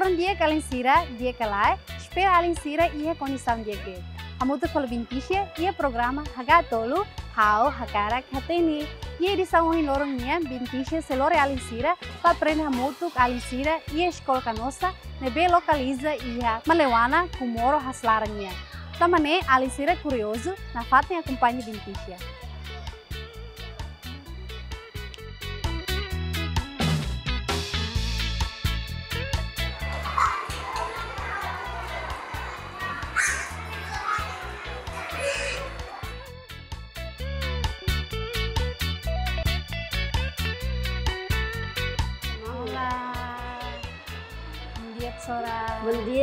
Orang dia sira dia calai, espera calencira e reconição dia que. A muda foi vintisha e a programa Hagatolu, Hao, Hakara, Kateni. E a edição em Loronia, vintisha selore lore sira, para aprender a muda calencira e iya escola canossa, nebe lokaliza e a malewana, kumoro haslaranha. Tamane calencira curioso, na fatem acompanha vintisha.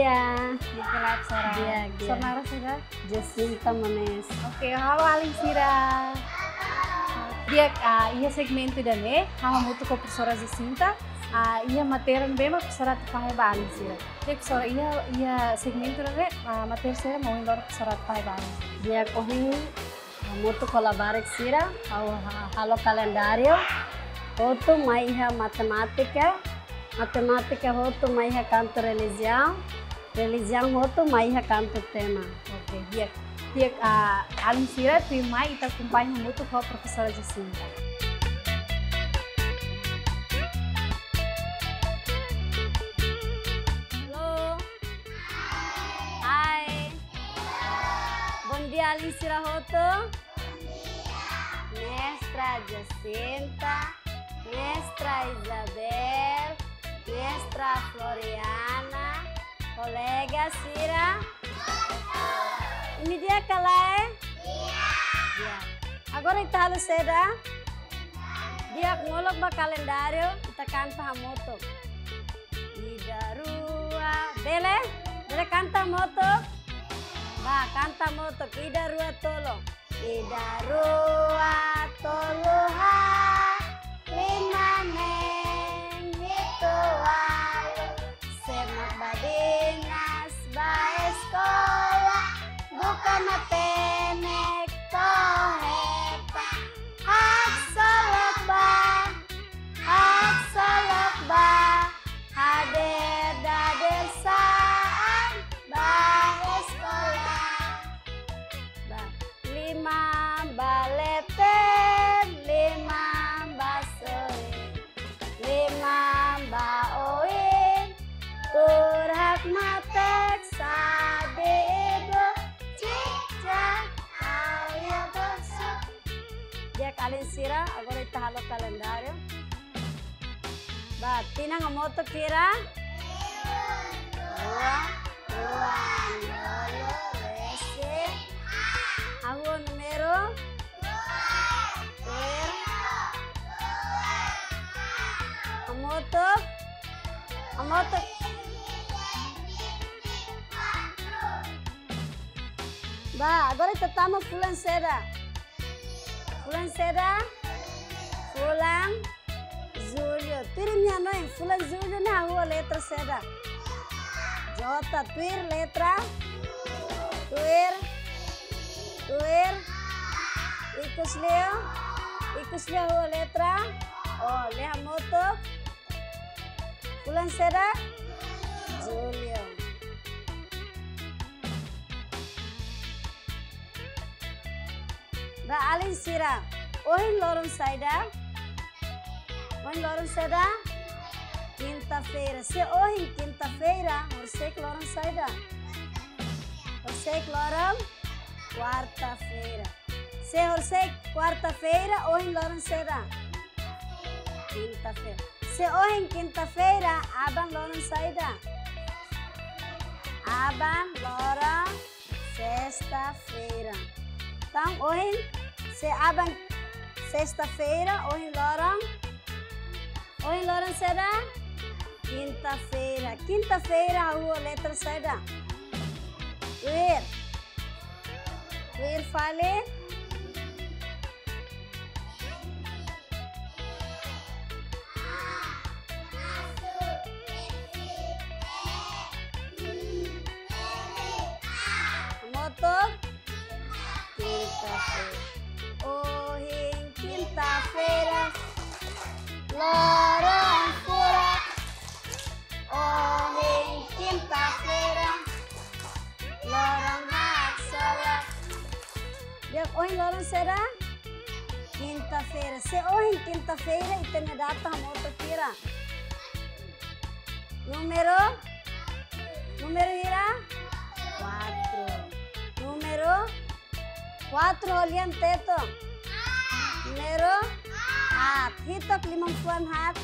saya di Kelab Sora. Iya, iya. Sonara Tamanes. Oke, halo Ali Sira. Dia ah ia segmen tidak dan eh, kamu mau tukup suara Jacinta, ah, ia materi yang bema suara tukang ubah Ali Sira. Jadi suara ia ia segmen terakhir dan eh, ah, materi saya mau indoor suara tukang ubah Dia kohi, kamu tuh kolaborasi Sira, kalau halo kalendario. Oh tuh, matematika, matematika, oh tuh, kantor religiang. Religião outro mais canto tema. Oke, dia dia uh, Aling Sira terima kita acompanha muito com a professora Jacinta. Halo. Hai. Bom dia, Aling Sira Roto. Mestra Jacinta, Mestra Isabel, Mestra Floriana, colega Sira. Ini dia kalai? Iya. Agora kita harus seda. Dia ngolok ba kalendário, kita canta moto. Ida rua, dele, dele canta moto. Ba, canta moto, ida rua tolo. Ida rua tolo ha, I'm. Tina ngomoto kira. Dua, dua, dolo, rese. Aku numero. Per. Ngomoto. Ngomoto. Bah, agora estamos fulan seda. Fulan seda. Fulan. Minha mãe, Fulan Julio na rua, letra seda. J, tuir, letra. Tuir. Tuir. Ikus leo. Ikus leo rua, letra. Oh, leha moto. Fulan seda? Julio. Ba alin sira. Ohin lorong saida. Ohin lorong saida. Quinta-feira. Se ohin quinta-feira, você que lorong saida. Você que quarta-feira. Se você quarta-feira, ohin lorong saida. Quinta-feira. Se ohin quinta-feira, aban lorong saida. Aban lorong sexta-feira. Então, hoje, se abrem sexta-feira, hoje lorong. Hoje lorong será Quinta-feira. Quinta-feira, a letra será. Ver. Ver, falei. Quatro olhando teto. Número hat. Hitok limang puan hat.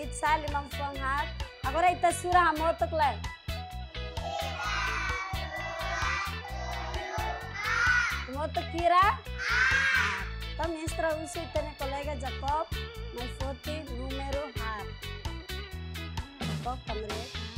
Itsa limang puan hat. Agora ita surah hamotok lang. Moto kira? Tá mestra usi tene colega Jacob, mai foto número har. Jacob kamre.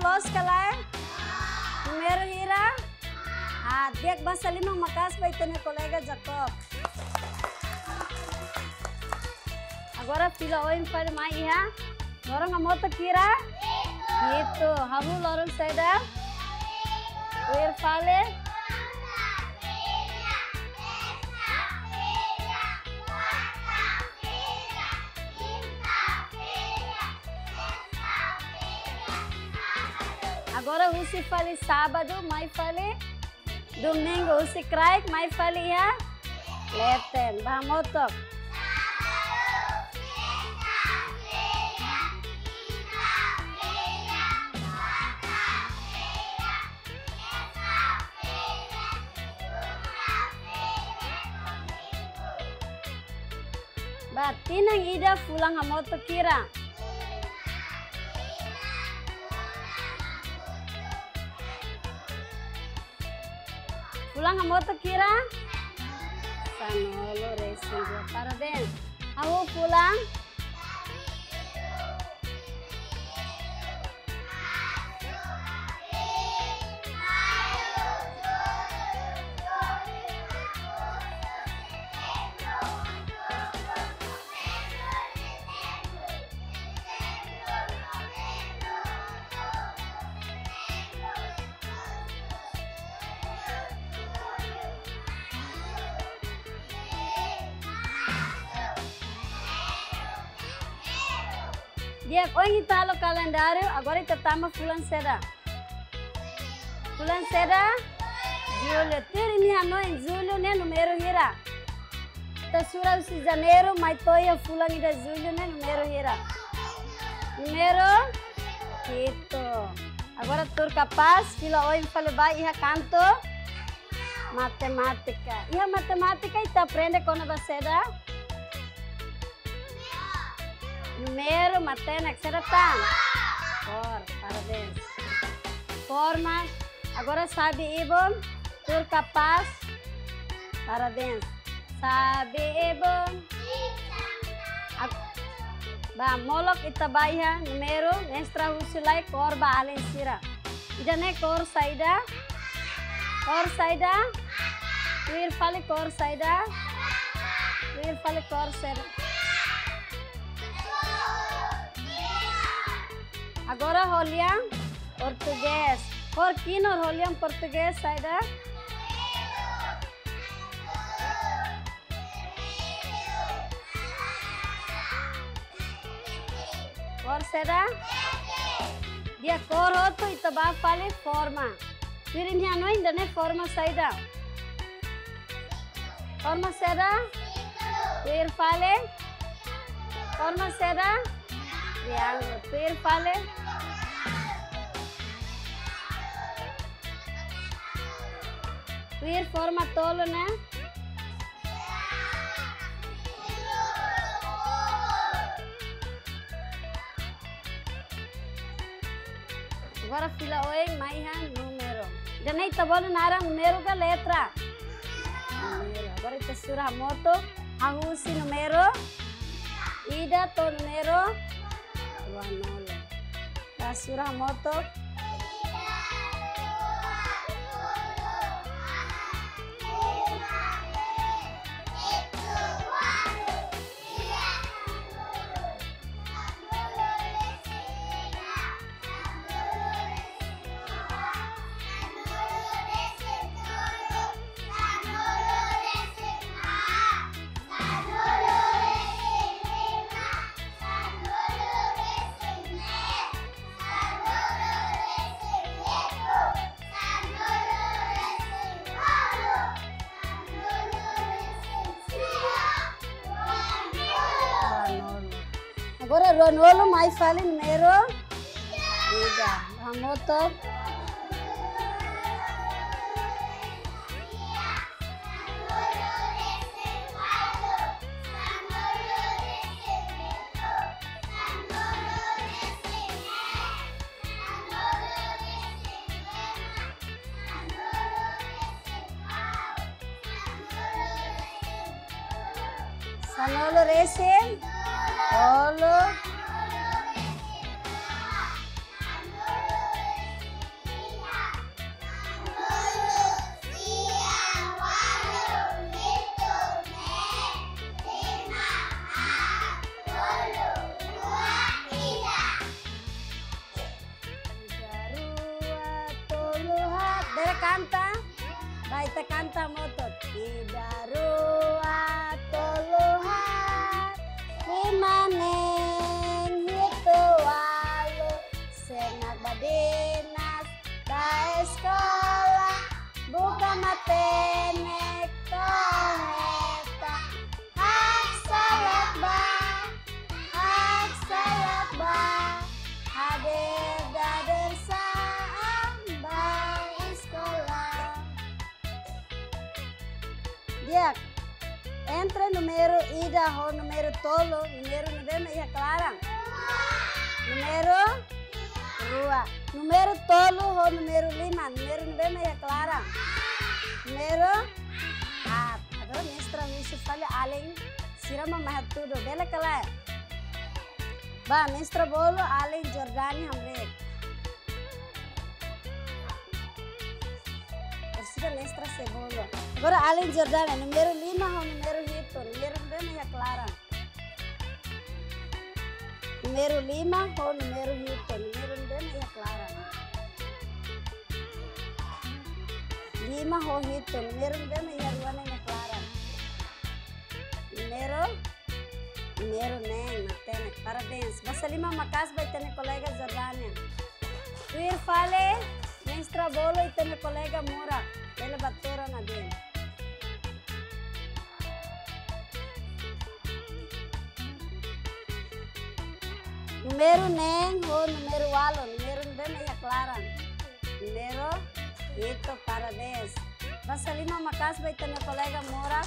los kalang? Meron hira? Ah, dek ba sa makas pa ito kolega Jacob? Agora pila o yung para maiha? Lorong amota kira? itu Habu lorong saida? Weir pale. domingo se fale sábado, mas fale domingo se craik, mas fale ya. Leten, vamos top. Batinang ida pulang hamoto kirang. Pulang a moto kira? Sanolo racing dia. Parabéns. Aku pulang. Calendário, agora estamos fulan seda. Fulan seda, julho. Tiri ni ano em julho, né? Número hira. Tasura de janeiro, mas toia fulan de julho, né? Número hira. Número, itu. Agora tur capaz, fila hoje fala vai ia canto. Matemática. Ia matemática e tá aprende quando você dá. Número, matena, etc. Cor, parabéns. Forma. Agora sabe, Ibon, por capaz. Parabéns. Sabe, Ibon. Ba, molok itabaiha, numero, extra husilai, kor ba, alensira. Idane ya kor saida, kor saida, Wir fale kor saida, Wir fale kor saida. Agora roliam português. Por que não roliam português, Saida? Por será? Dia cor outro e também fale forma. Virinha não ainda nem forma Saida. Forma será? Vir fale? Forma será? Triângulo triángulo, pírpale. Vir forma toluna. Agora fila oi, mais número. Já nem tá bom na número da letra. Número. Agora textura moto, arruce número. Ida to número. Manolo. Basura moto Allen Jordana, número Lima o número Egipto, número Rubén ya Clara. Número Lima o número Egipto, número Rubén ya Clara. Lima o Egipto, número Rubén ya Ruana ya Clara. Número Número Nen, Matena, parabéns. Você lima uma casa vai ter colega Jordânia. Tu ir fale, nem estrabolo e ter colega Mura. Ele batora na dele. Número nem ou número walo, número bem clara. Número ito parabéns. Basta lima makas vai ter colega Mura.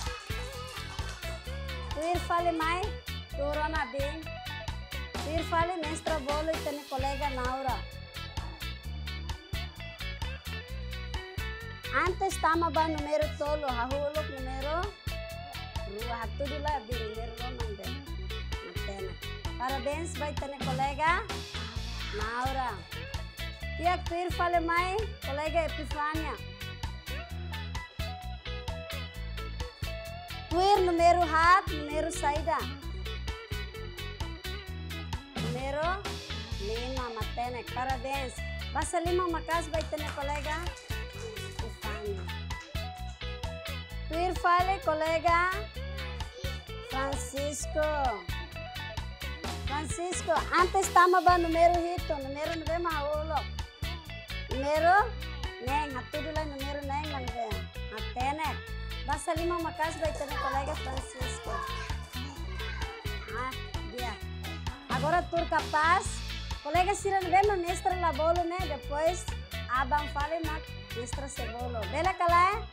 Tuir fale mais, turo na din. Tuir fale mestra bolo e ter colega Naura. Antes tama ba numero tolo, numero rua numero lo mande. Matena. Parabéns vai ter colega Naura. Tiak tuir fale mai colega Epifania. Tuir numero hat, numero saida. Numero lima matene. Parabéns. Basta lima makas vai ter colega Stefania. Tuir fale colega Francisco. Francisco, antes estava no número hito, número não vem neng, Número, nem, tudo lá neng nem, mas vem. Até, lima makas ali uma casa Francisco. Ah, dia. Agora tu capaz. kolega Cira não vem, mas mestra labolo, né? Depois, abang banfala e na mestra cebolo. Bela calé?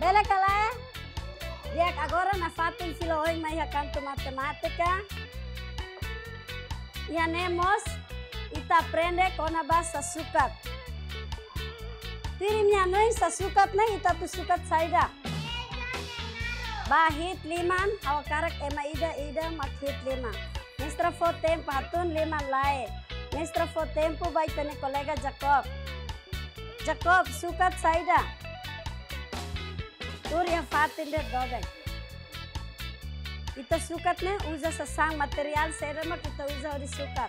Bela calé? Dia, agora na fato em filo hoje, mas já. Ianemos ita aprende con a basa sukat. Tiri niya no sukat na ita tu sukat saida. Bahit liman, hawakarak ema ida ida makhit lima. Nestra fo tempo hatun liman lae. Nestra fo tempo vai tene colega Jacob. Jacob sukat saida. Tur yang fatin de dodek. Kita sukat ne usa sa sang material serama kita usa ori sukat.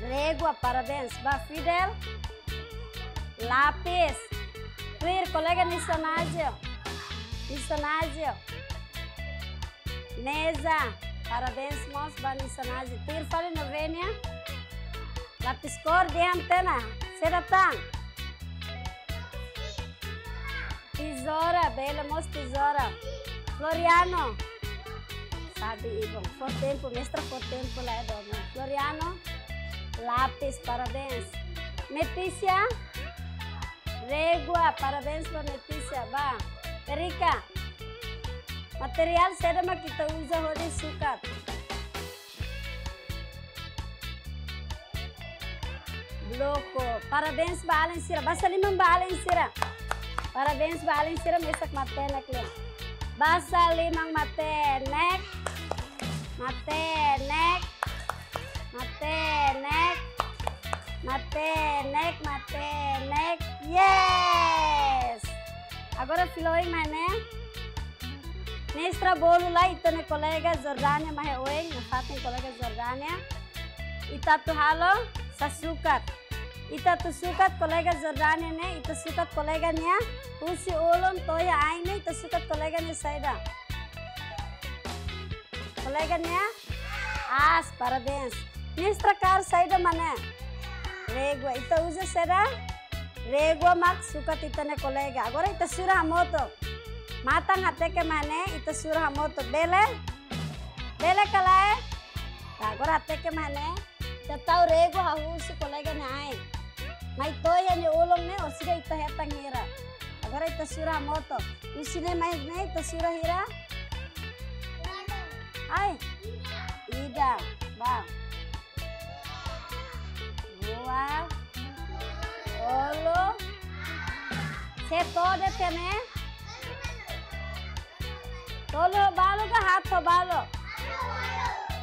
Régua, parabéns. Ba Fidel. Lápis. Tuir, colega Nissanásio. Nissanásio. Mesa. Parabéns, moço, ba Nissanásio. Tuir, fale novenia. Lápis cor de antena. Seratang. Tesoura, bela moço, tesoura. Floriano. Sabe Ivo. For tempo, mestra for tempo lá do. Floriano, lápis, parabéns. Letícia, régua, parabéns para Letícia. Vá. Erika, material seda mas kita usa hoje sukat. Bloco, parabéns para Allen Sira. Basta limang ba Allen Sira? Parabéns para Allen Sira, mesak matenek lang. Basa limang matenek. matenek matenek matenek matenek yes! Agora filoin mané Nestra bolo lá itone colega Jordânia mahe oeng fatin colega Jordânia itatu halo sasukat itatu sukat kolega Jordânia né itatu sukat colega nia. Usi olon toya aine itatu sukat colega nia saida. Colega niya? As, parabéns. Nestra car saida mané. Régua, ita usa será? Régua mak sukat ita na colega. Agora ita sura moto. Matang até que mané, ita sura moto. Bele? Bele kalae? Tá, agora até que mané. Já tá o rego a russo colega na ai. Mas toia ni ulong ne, o siga ita hetang hira. Agora ita sura moto. Usine mais ne, ita sura hira. Ai. Ida, ba. Boa. Olo. Se todo tene. Tolo balo ka hato balo.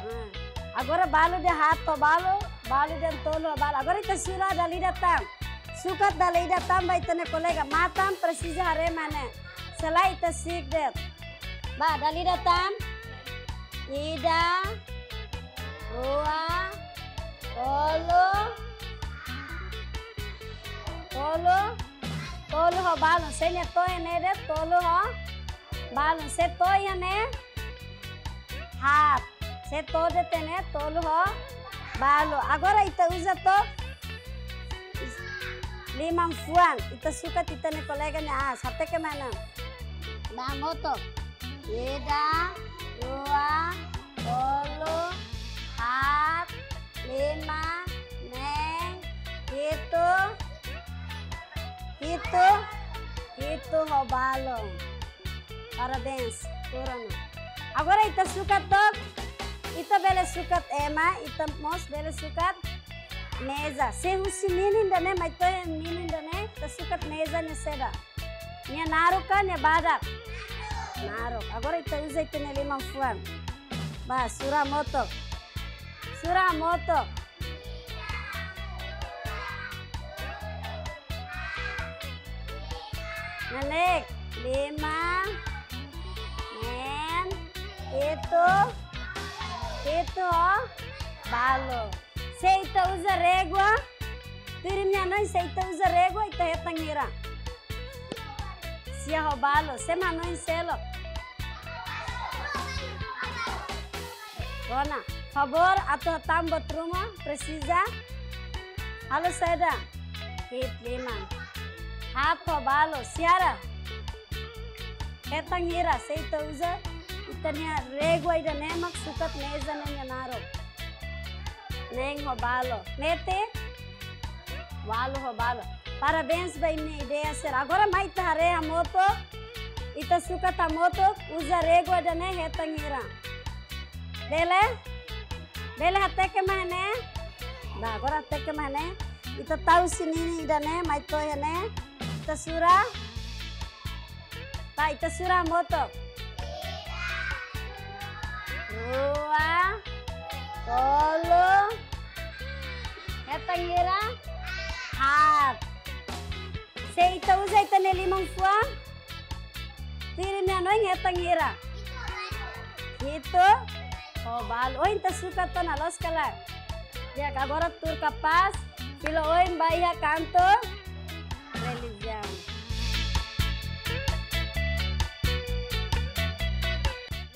Hmm. Agora balo de hato balo, balo de tolo balo. Agora ita sura dali datang. Sukat dali datang ba ita ne kolega. Matam precisa hare mane. Sela ita sik det. Ba dali datang. Ida. Rua. Tolo. Tolo. Tolo ho balo. Senya to ene de tolo ho. Balon, se toia né? Hat. Se toda tem né? Tolo ho. Balo. Agora ita usa to. Limang fuan. Ita suka tita ni kolega ni as. Hate ke mana? Ba moto. Ida, dua, tolo, hat, lima, neng, itu, itu, itu ho balong. Parabéns, Turano. Agora ita sukat tok. Ita bele sukat ema, ita mos bele sukat mesa. Se husi ninin dane, mas to ninin dane, ita sukat mesa ne seda. Nya naruka nya badak. Naruk. Agora ita usa ita ne limang fuan. Ba, sura moto. Sura moto. Nanik, lima, Men, itu, itu, balo. Seita usa régua, tiri minha mãe, seita usa régua e tá retangira. Se roubalo, se manou selo. Dona, favor, atau tambah rumah, precisa. Halo Seda, hit lima. Hato balo, siara. Etang hira, seita usa itania régua ida nemak sukat mesa nenya naro. Neng robalo. Mete? Walo robalo. Parabéns ba minha ideia ser. Agora mai tare a moto. Ita sukat a moto usa régua ida ne hetang lele? Lele hatte ke mane na gora hatte ke mane ita tau sini ida ne mai to ya ne ita sura? Ta ita moto. Dua tolu hatang ira hat se ita uza ita ne limang sua Tiri mi anoi ngetang Itu. Oh Obal, oin tasukatan nah, alos kalar. Ya, agora tur kapas, pilo oin bahia canto, religião.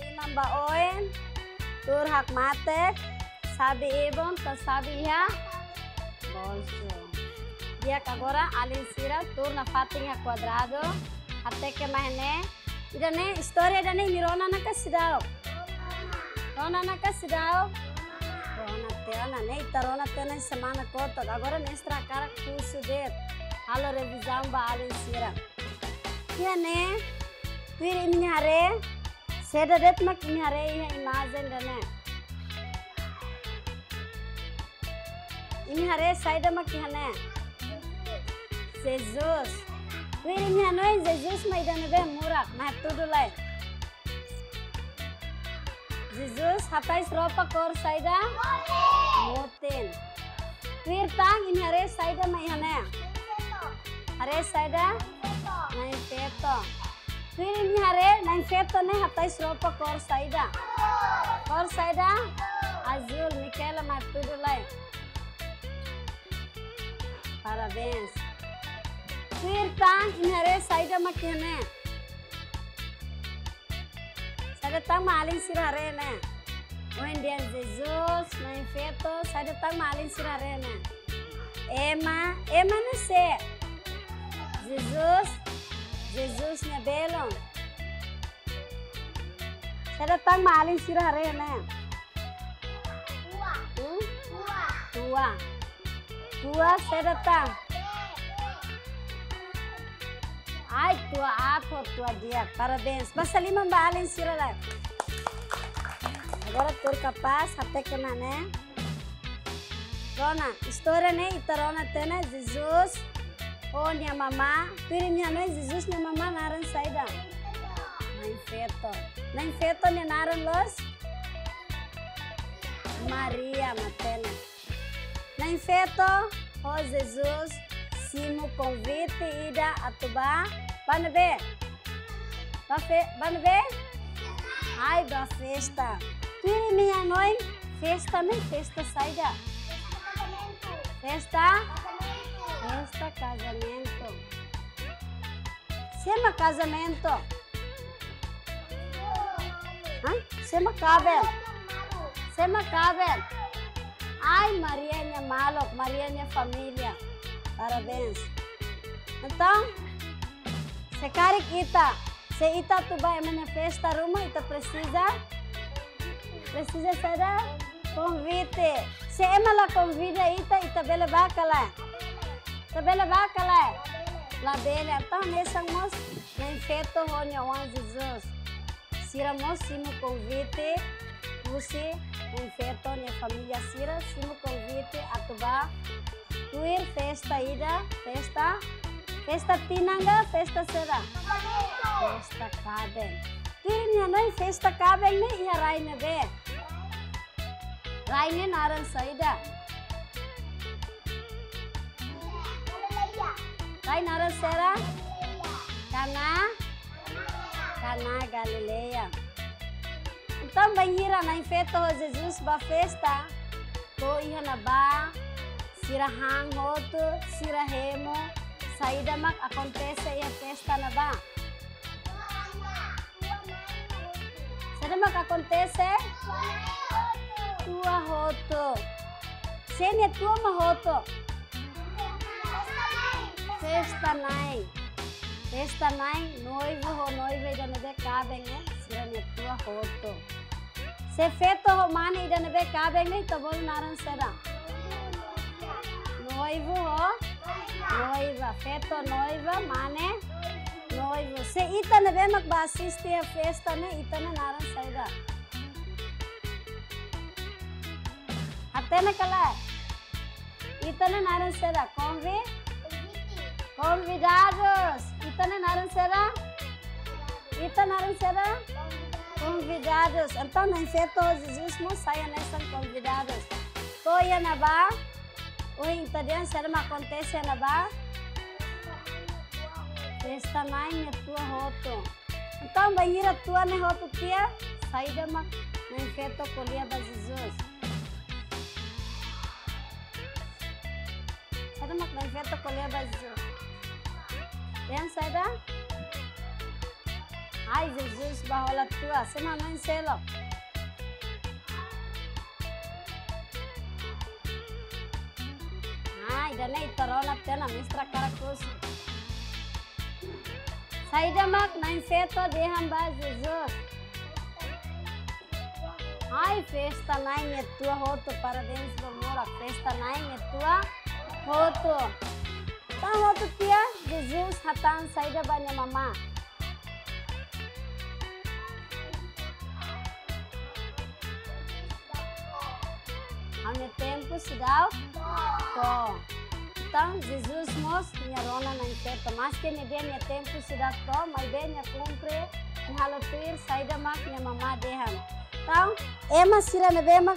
Dinamba oin, tur hak mate, sabi ibon ta sabi ya. bolso. Ya, agora alinsira tur na fatinha quadrado, até que mais né. Ida ne, história da ne mirona na casidao. Rona teana, né? Ita rona teana semana kota. Agora nestra cara curso de halo revisão ba alin sira. Iya né? Tuir iminyare. Seda det mak iminyare iya imagine dane. Iminyare saida mak ihane. Jesus. Tuir iminyanoy Jesus maidane be murak. Nah tudo lai. Jesus hatais ropa kor saida? moten wir tang in hare saida mai hane hare saida? nai peto फिर इन हरे नाइन फेत ने Kor saida? कोर साइडा कोर साइडा अजूर निकेल मातुडुलाई पाराबेंस फिर तान इन हरे साइडा मक्के ने tang malin sirare ne. Wendian Jesus, na infeto, sada tang malin sirare ne. Emma, Emma ne se. Jesus, Jesus ne belo. Sada tang malin sirare ne. Hmm? Tua. Tua sada tang. Ai, tua apo, tua dia. Parabéns. Basta limang baalin sila lang. Agora tur capaz, até que na né? Rona, história né? Ita Rona tena Jesus. Oh, minha mamá. Piri minha mãe, Jesus, minha mamá naran saída. Na infeto. Na infeto ni naran los? Maria Matena. Na infeto, oh Jesus, Simo convite ida atuba. Bana Ba fe, bana be? Ai, ba festa. Piri minha mãe, festa nem festa saída. Festa? Festa casamento. Sema casamento. Hã? Sema cabel. Sema cabel. Ai, Maria minha malok, Maria minha família. Parabéns. Então, se cari kita, se ita tu vai mana festa rumah, ita precisa precisa sada convite. Se ema la convida ita, ita bela bakala. Ita bela bakala. La bela. Então, nessa mos, na infeto honha Juan Jesus. Sira mos, simo convite, você, na infeto, minha família Sira, simo convite, atuba, tuir festa ida, festa, festa tinanga, festa sera. Festa kabeng. Tuir niya noy festa kabeng ni iya rai na be. Rai ni naran saida. Rai naran sera. Kana, Kana Galileia. Então, banhira na infeto Jesus ba festa. To iha na ba, sira hang hoto, sira hemo, Saidamak, a contesa e a festa na ba. Saidamak, acontece? Tua roto. Sene, tua mahoto. Festa nai. Festa nai, noivo ou noiva, já não cabem, né? Sene, tua roto. Se feto romano, já não cabem, né? Então vou naran será. Noivo ou... noiva, feto noiva, mane, noivo. Se ita na be magbasisti a festa ne, ita na naran saida. Até na kala. Ita na naran saida. Convi? Convidados. Ita na naran saida. Ita naran. Convidados. Então, na feto, Jesus mo saya nesang convidados. Toya na ba? Uy, ito diyan, sana makontesya na? Festa na niya tua. Ito ang bahira tua na hoto tiya. Saida mak na feto kolia ba Jesus. Saida mak na feto kolia ba Jesus. Yan, Saida? Ay, Jesus, bahola tua. Sema na yung selo. Itarona tena mistra caracus. Saída mak na infeto de hamba Jesus. Ai, festa nai é tua roto, parabéns, Romora. Festa nai é tua roto. Tá roto tia, Jesus hatan saída banha mamá. Ano tempo se dá? To. Então, Jesus mos minha rona na festa. Mas que me dê minha tempo se dá to, mas bem minha cumpre. Halotir saída mak minha mamá derram. Então, ema sira na bema.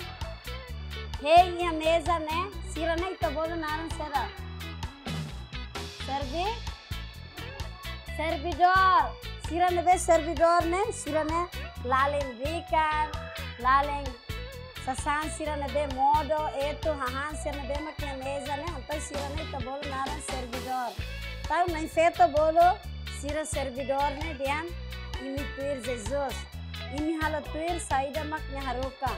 Hey, minha mesa, né? Sira na ito bolo naran sera. Servi? Servidor. Sira na be servidor, né? Sira na laleng vikan, laleng sa sansira na be modo eto hahansira na be matna meza ne anta sira ne to bol nara servidor tau na feto bolo sira servidor ne dian imi tuir jesus imi hala tuir saida makne haruka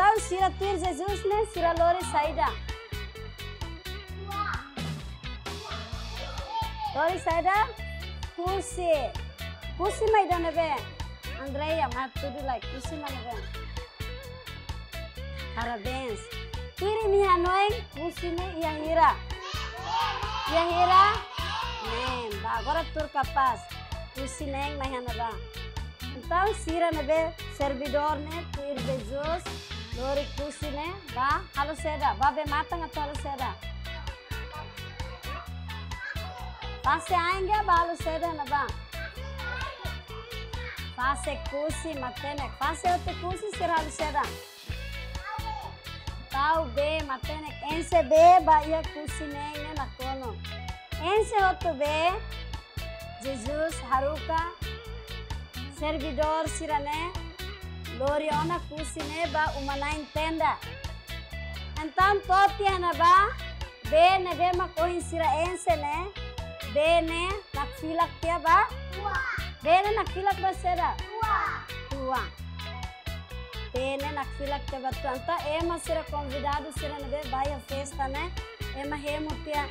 tau sira tuir jesus ne sira lore saida lore saida kusi kusi maidana be andreia maturu like kusi maidana Parabéns. Kiri minha noeng musine Yahira. Yahira, nem. Agora tu capaz. Musine minha nova. Então, Sira nebe servidor ne tu irbejos. Lori kusine ba halo seda. Ba be matang atau haluseda. seda. Passe ainge ya, ba halo seda na ba. Passe kusi matene. Passe ote kusi sira halo seda. Be matene, ense be ba ia kusi ne ne na kono. Ense outro be Jesus haruka servidor sirane Loriona kusine ba umana tenda. Então toti na ba be ne be ma kohin sira ense ne be ne nak filak tia ba be ne nak filak ba sera tua be ne nak filak tia ba tua anta ema sira convidado sira ne be vai a festa ne ema hemu tia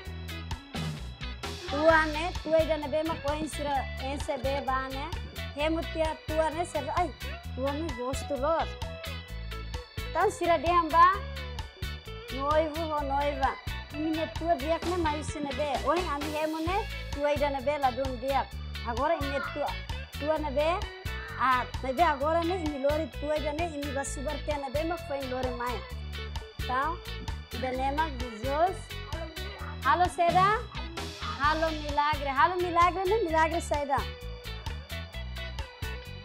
tua ne tua ida ne be ma kohin sira ense be ba ne hemutia tua ne ser ai tua ne gosto los tan sira de amba noivo ho noiva minha tua dia ne mais se ne be oi ami hemu ne ah, agora né, e melhor tu nih né, e me vai subir até na bem foi melhor mais. Então, belema Jesus. Alô será? Alô milagre, alô milagre né, milagre Seda,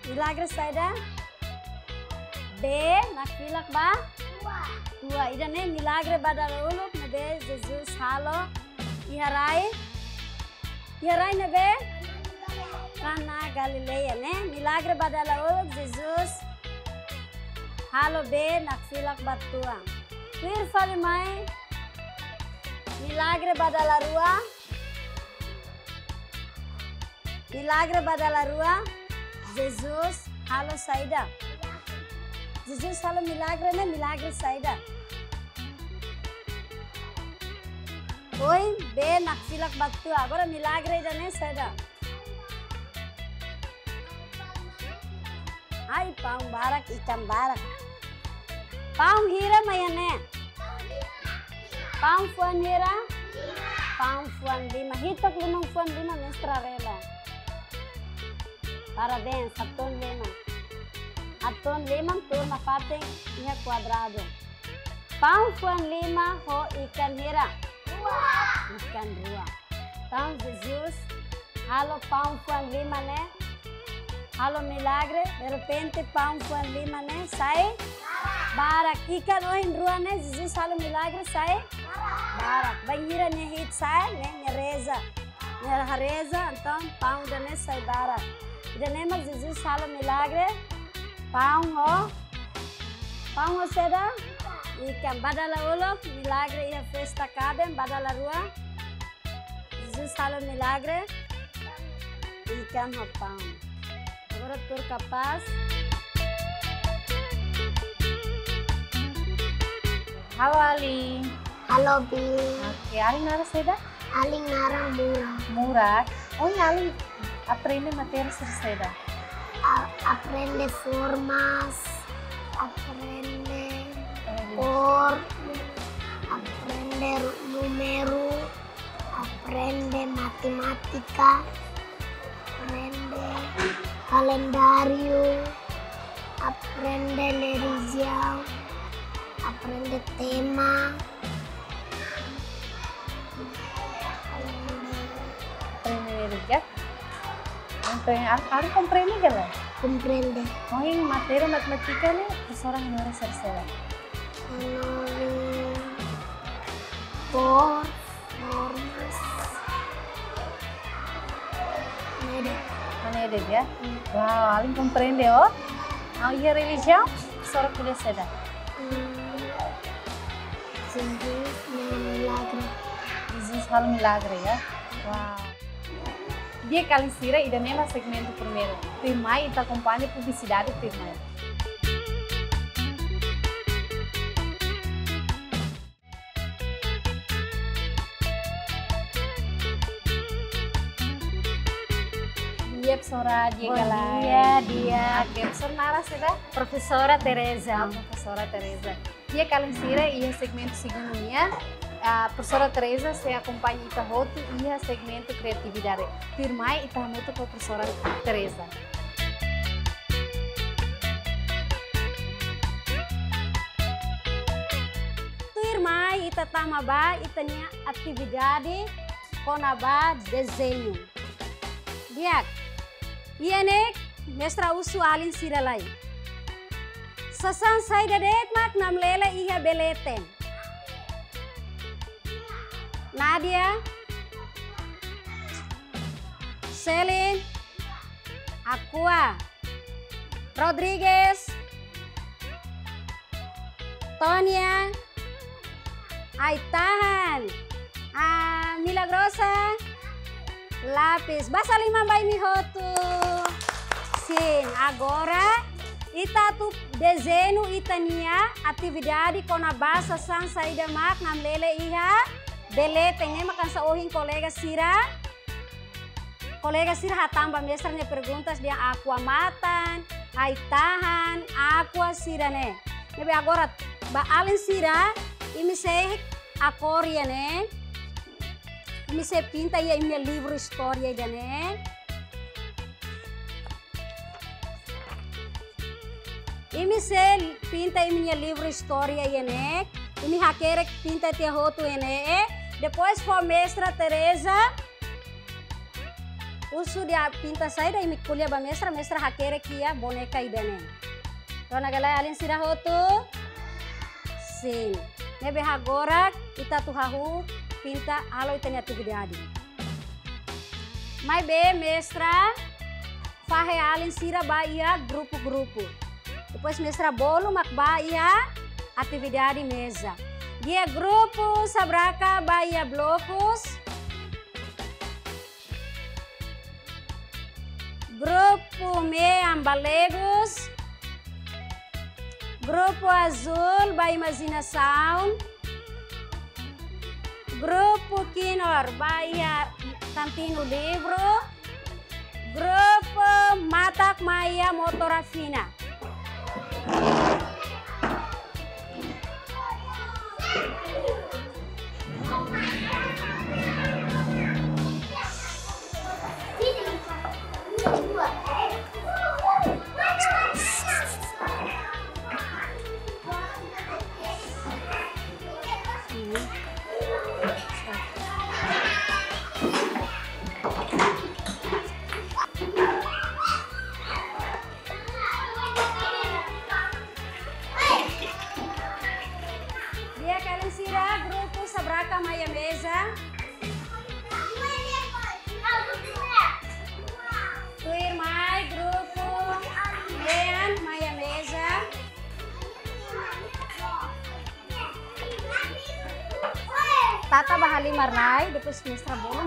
Milagre Seda, B na fila ba? Dua. Ida nih milagre pada na nabe Jesus halo. Iharai? Iharai nabe? Kana Galilei. Milagre badalaulog, Jesus, halobe nakfilak batuang. Wir falimay, milagre badalarua, milagre badalarua, Jesus, halo saida. Jesus, halo milagre na milagre saida. Oi, be nakfilak batu, agora milagre idane saida. Saída. Ai, pão barak ikan barak. Pão hira mayane. Pão fuan hira. Pão fuan lima. Hitok limang fuan lima mestra rela. Parabéns, Aton Lima. Aton Lima, turma pating niya quadrado. Pão Fuan Lima ho ikan hira. Ikan rua. Então, Jesus, halo pão Fuan Lima, né? Halo milagre, de repente pão Fuan Lima, né? Sai. Barak. Ikan oin rua, né? Jesus, halo milagre, sai. Barak. Banhira niya hit sai, né? Niya reza. Niya reza, então pão da né? Sai barak. Name of Jesus, halo milagre. Pão ho. Pão ho seda. Ikan badala ulok. Milagre ia festa cabem. Badala rua. Jesus, halo milagre. Ikan ho pão. Laborat por. Halo Ali. Halo Bi. Oke, Ali nara seda? Ya, Ali nara murah. Murah. ya Ali, aprende materi seda. Ya, aprende formas, aprende por, aprende numero, aprende matematika, aprende calendario, aprende religión, aprende tema. Aprende religión. Ahora comprende que la. Comprende. Hoy en materia matemática ni seseorang yang reserse. Por formas. Media. Mana ada dia? Wow, aling compreende oh. Mau iya religião, seorang kuliah seda. Hmm, Jesus milagre. Jesus hal milagre ya. Wow. Dia kali sira ida nema segmento primeiro. Firmai ita acompanha publicidade firmai. Dia pesora dia Bom dia, dia. Oke, pesora nara seda. Professora A Teresa. professora Teresa. Dia kali sira ia segmento segundo minha. A professora Teresa se acompanha ita roto ia segmento criatividade. Firmai ita muito com a professora Teresa. Tu irmã, ita tama ba, ita nia atividade kona ba desenho. Diak, Iya, ienek mesra usu alin siralai. Sasan saida dek mak nam lela iha beleten. Nadia, ya. Selin, Aqua, Rodriguez, Tonia, Aitahan, ah, Milagrosa, Lápis. Basa lima mi hotu. Sim, agora ita tu desenho itania atividade com a basa san saída mak nam lele iha belete ne makan sa ohin colega Sira. Colega Sira hatamba ne perguntas dia aqua matan, ai tahan, aqua Sira ne. Nebe agora ba alin Sira imi se a coria Imi se pinta e imi livro história ida né? Imi se pinta imi livro história ia né? Imi haquere pinta te roto né? Depois for mestra Teresa Usu dia pinta saída imi kuliah ba mestra mestra haquere kia boneca ida né? Então nagalay alin sira roto Sim. Nebe agora ita tu halo itani atividade. Mai be mestra fahe alin sira baia grupo-grupo. Depois mestra bolo mak baia atividade mesa. Dia grupo sabraka baia blocos. Grupo me ambalegos. Grupo Azul by Imaginação. Grupo Quinor by ah, Cantino Livro. Grupo Matak Maya Motorafina. Marnai, depois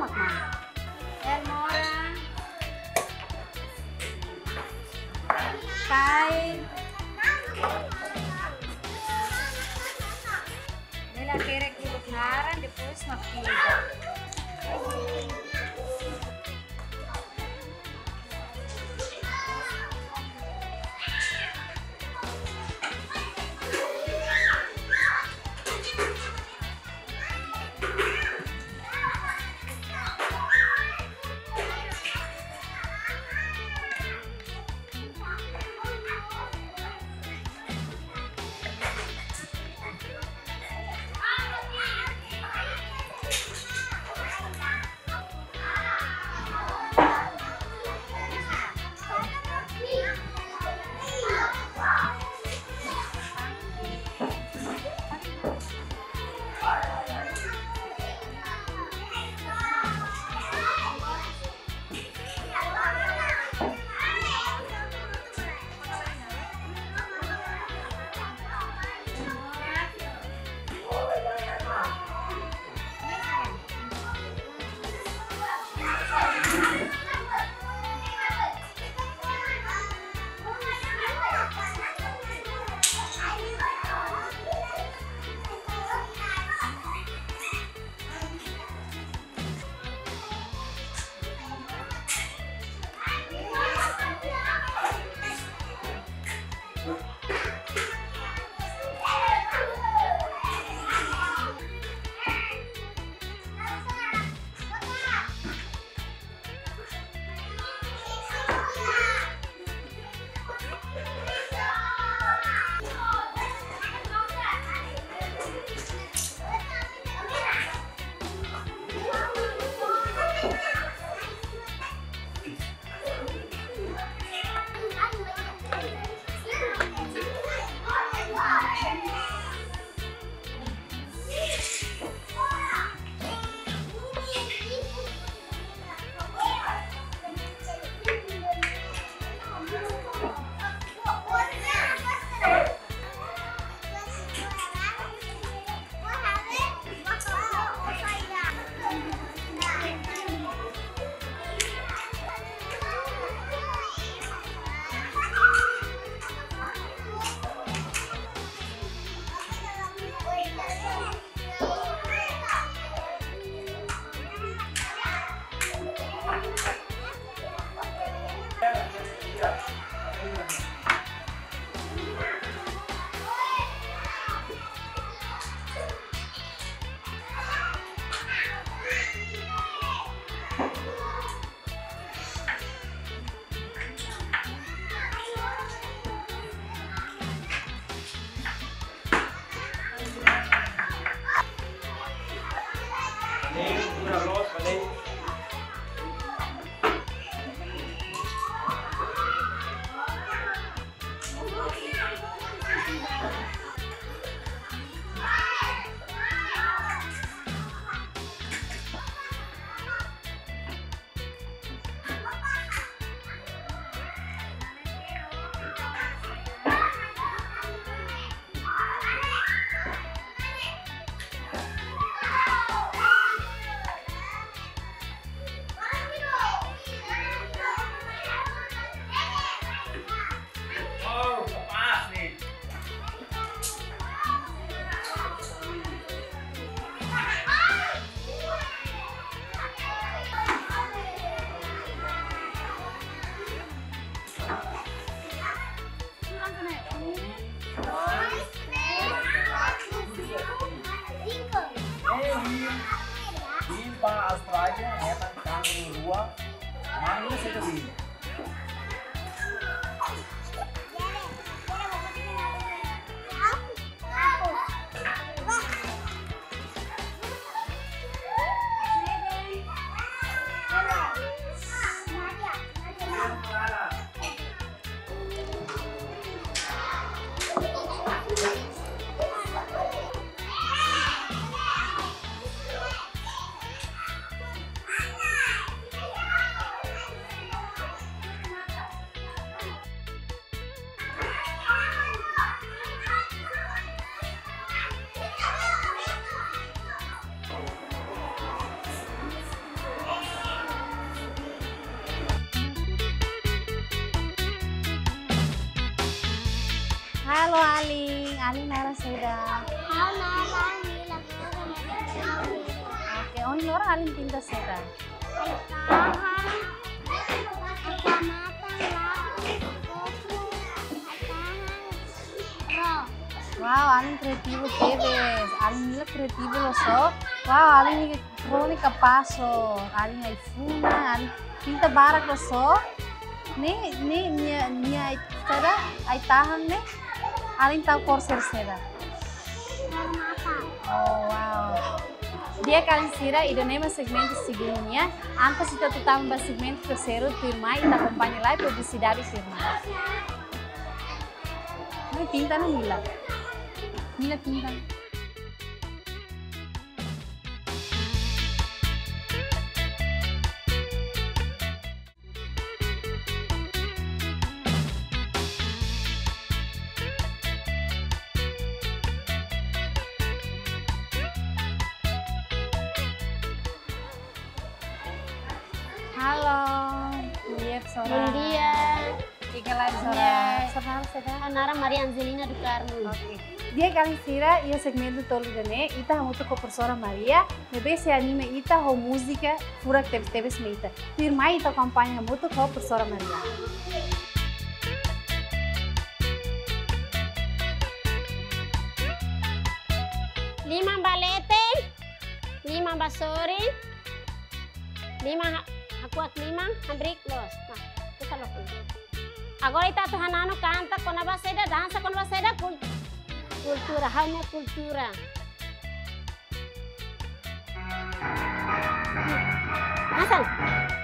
maganda sara. Wow Anand క్రియేటివ్ కేవేస్ Anand creative so wow Anand క్రోనిక పాసో ఆనంద్ ఐఫూనా ఆనంద్ ఇంత బారక్ సో నీ నీ నీ అయితేరా అయితాహన్ నే ఆనంద్ తావు కోర్సెర్ సేరా ఓ wow Dia carenciará e Ironema segmen seguinha, antes de tetap um segmen terseru firma e da companhia produksi dari firma. Ini pinta nih mila. Mila pinta. Anara Maria Angelina do Carmo. Ok. Dia sira ia segmento tolo dene, ita hamuto ko professora Maria, nebe se anime ita ho música, fura que teve teve smita. Firma ita campanha hamuto ko professora Maria. Lima balete, lima basori, lima hakuat lima, habrik los. Nah, kita lo agora está Hanano canta com a da dança com a da cultura, rainha cultura. Dança!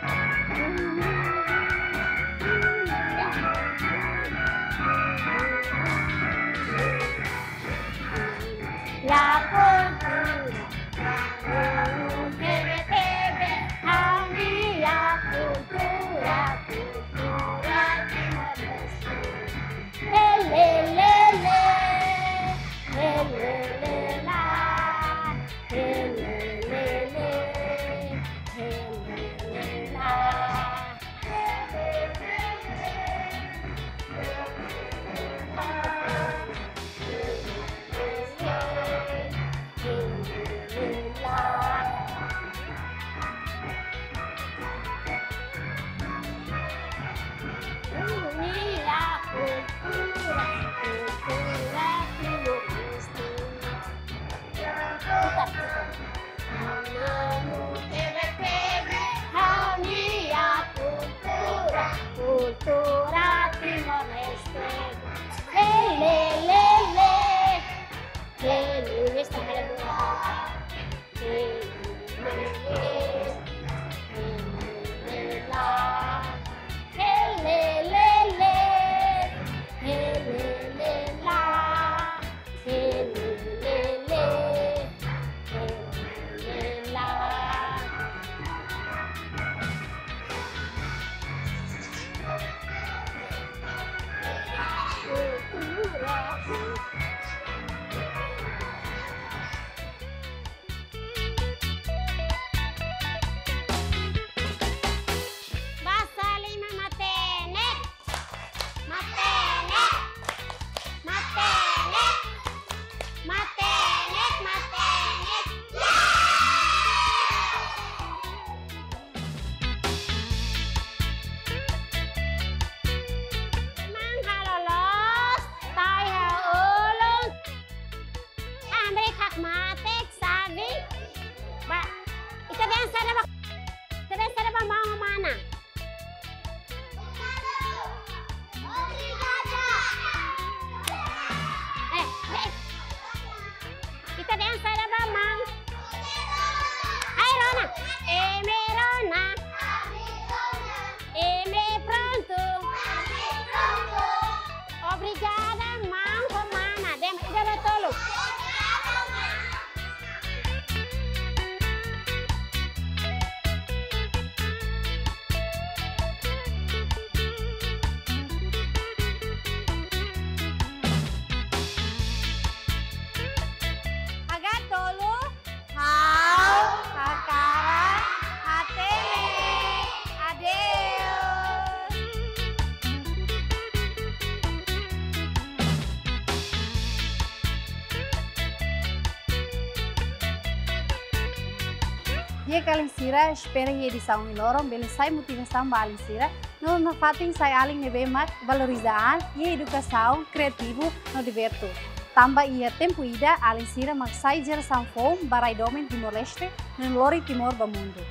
Seka alinsira, espera e edição melhoram, beleza e motivação para alinsira. Não nos fatem sai além de bem valorizaan e educação criativo no diverto. Tamba ia tempo ida alinsira maksai jer samfom barai domen Timor Leste no lori Timor Bamundo.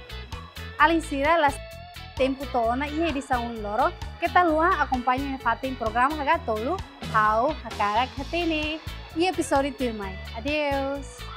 Alinsira las tempo tona e edição loro, que talua acompanha e program programa hagatolu, hau, hakarak, hatene. Iya e episódio tirmai. Adeus!